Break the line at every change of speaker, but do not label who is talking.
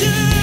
you